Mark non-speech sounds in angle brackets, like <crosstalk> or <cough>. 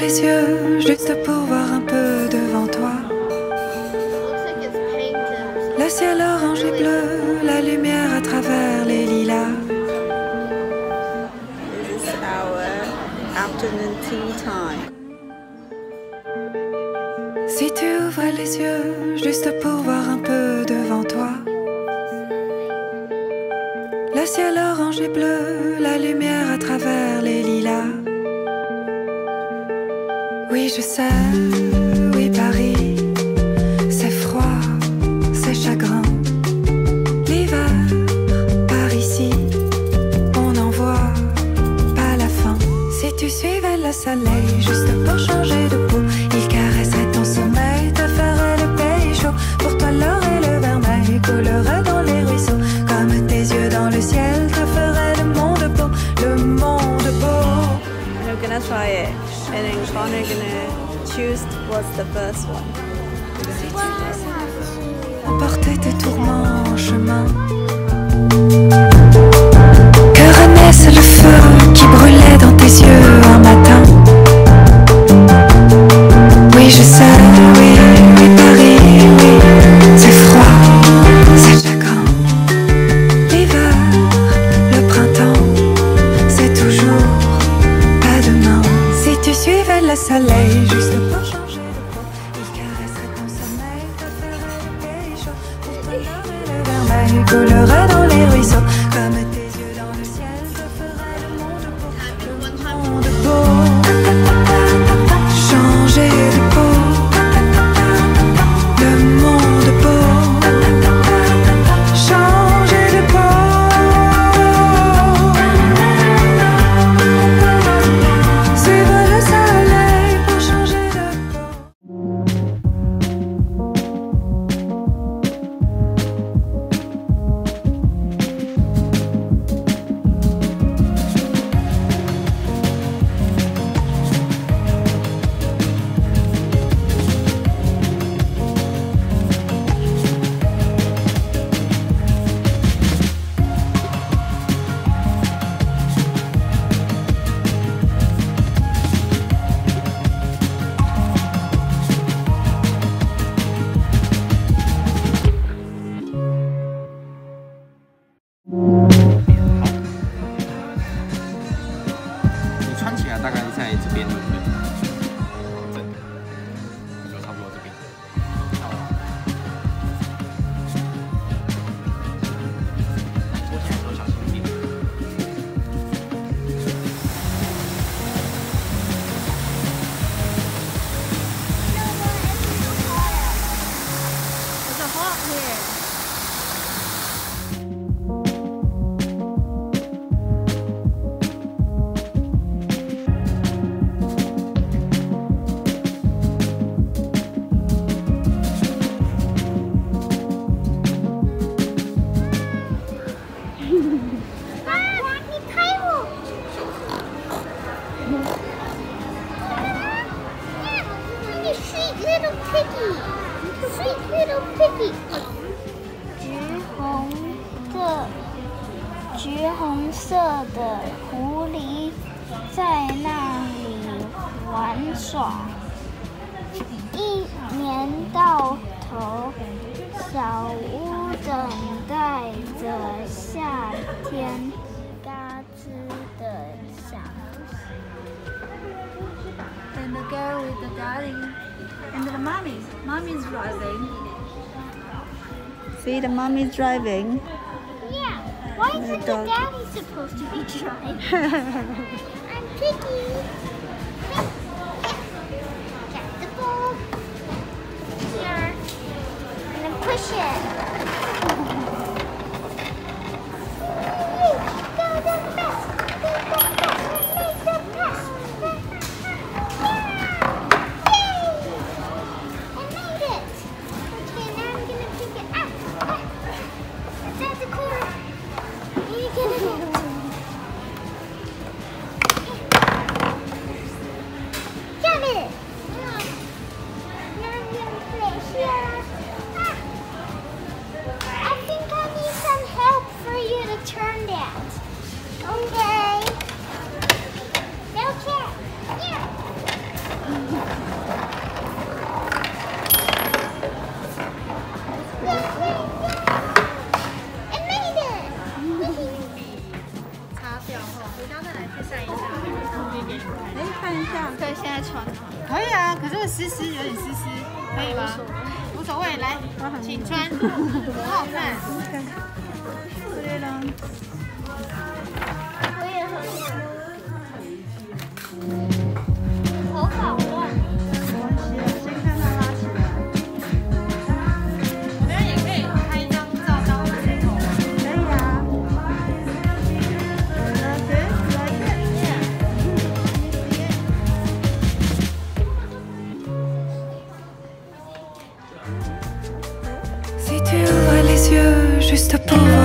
les yeux juste pour voir un peu devant toi. Le ciel orange et bleu, la lumière à travers les lilas. This is our afternoon tea time. Si tu ouvrais les yeux juste pour voir un peu devant toi. Le ciel orange et bleu, la lumière à travers les lilas. Oui, je sais, try it. And then Connor gonna choose what's the first one. Emporter tes tourments en chemin. Que renaisse le feu qui brûlait dans tes yeux le vermeil 这边，piggy, sweet little piggy. 橘红的橘红色的狐狸在那里玩耍，一年到头，小屋等待着夏天，嘎吱的响。And the girl with the daddy. And the mommy. Mommy's driving. See, the mommy's driving. Yeah, why The isn't the dog. daddy supposed to be <laughs> driving? <laughs> I'm Piggy. Get the ball. Here. And then push it. 丝丝有点丝丝可以吗？无所谓。来请穿很好看对了我也很喜欢的不